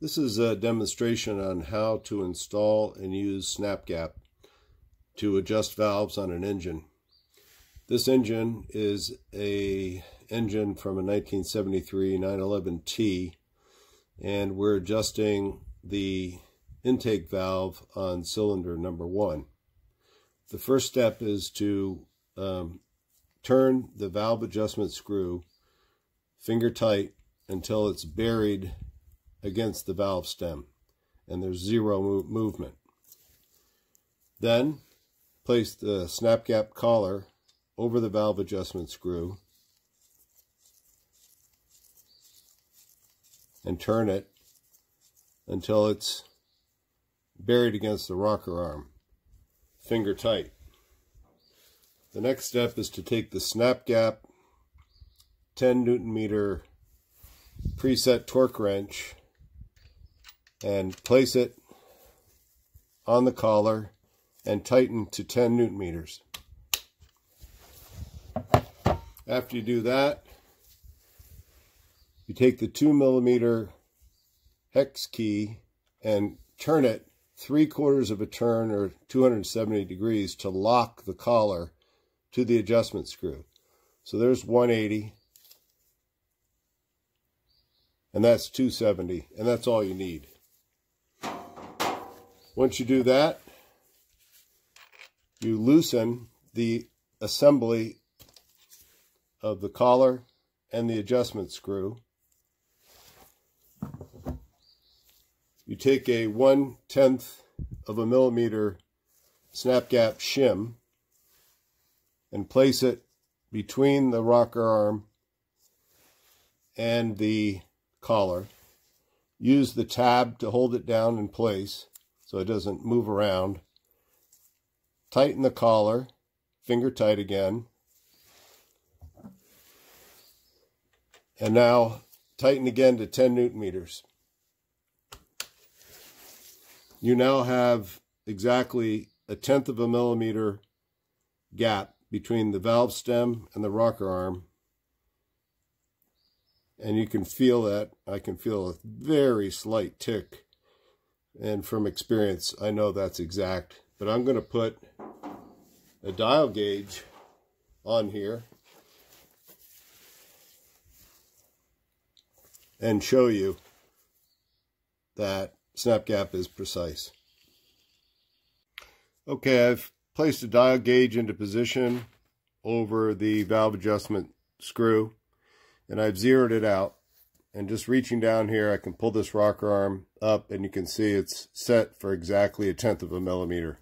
This is a demonstration on how to install and use SnapGap to adjust valves on an engine. This engine is a engine from a 1973 911T and we're adjusting the intake valve on cylinder number one. The first step is to um, turn the valve adjustment screw finger tight until it's buried against the valve stem and there's zero move movement. Then place the SnapGap collar over the valve adjustment screw and turn it until it's buried against the rocker arm, finger tight. The next step is to take the SnapGap 10 newton meter preset torque wrench and place it on the collar and tighten to 10 newton meters. After you do that, you take the 2 millimeter hex key and turn it three quarters of a turn or 270 degrees to lock the collar to the adjustment screw. So there's 180 and that's 270 and that's all you need. Once you do that, you loosen the assembly of the collar and the adjustment screw. You take a one tenth of a millimeter SnapGap shim and place it between the rocker arm and the collar. Use the tab to hold it down in place so it doesn't move around. Tighten the collar, finger tight again. And now tighten again to 10 newton meters. You now have exactly a tenth of a millimeter gap between the valve stem and the rocker arm. And you can feel that. I can feel a very slight tick and from experience, I know that's exact. But I'm going to put a dial gauge on here and show you that SnapGap is precise. Okay, I've placed a dial gauge into position over the valve adjustment screw and I've zeroed it out and just reaching down here, I can pull this rocker arm up and you can see it's set for exactly a tenth of a millimeter.